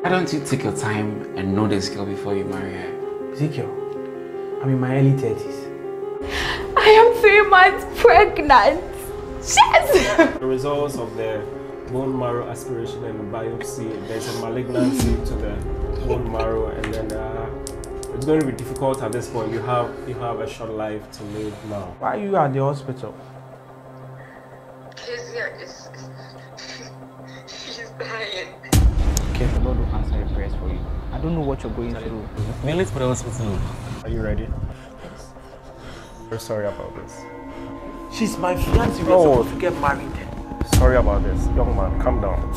Why don't you take your time and know this girl before you marry her? Ezekiel, I'm in my early 30s. I am three months pregnant. Yes! The results of the bone marrow aspiration and the biopsy, there's a malignancy to the bone marrow, and then uh, it's going to be difficult at this point. You have you have a short life to live now. Why are you at the hospital? Kezia is. She's dying. Okay, the Lord will answer your prayers for you. I don't know what you're going through. May let's put the hospital. Are you ready? We're sorry about this. She's my fiancée. We're Oh. supposed to get married. Sorry about this. Young man, calm down.